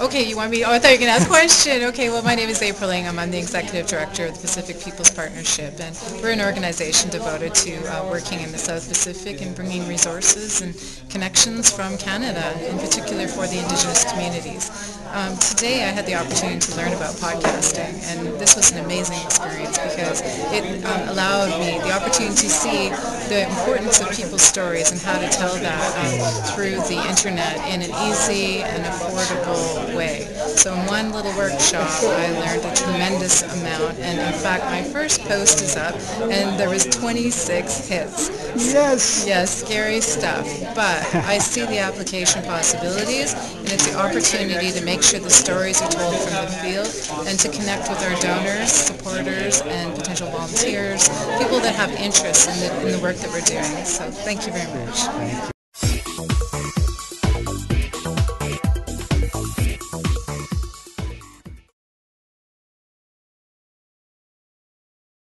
Okay, you want me, oh, I thought you were going to ask a question. Okay, well, my name is April Ingham. I'm the Executive Director of the Pacific People's Partnership, and we're an organization devoted to uh, working in the South Pacific and bringing resources and connections from Canada, in particular for the Indigenous communities. Um, today I had the opportunity to learn about podcasting, and this was an amazing experience because it um, allowed me the opportunity to see the importance of people's stories and how to tell that um, through the internet in an easy and affordable way. So in one little workshop I learned a tremendous amount, and in fact my first post is up, and there was 26 hits. Yes. Yes, scary stuff. But I see the application possibilities, and it's the opportunity to make sure the stories are told from the field and to connect with our donors, supporters, and potential volunteers, people that have interest in the, in the work that we're doing. So thank you very much.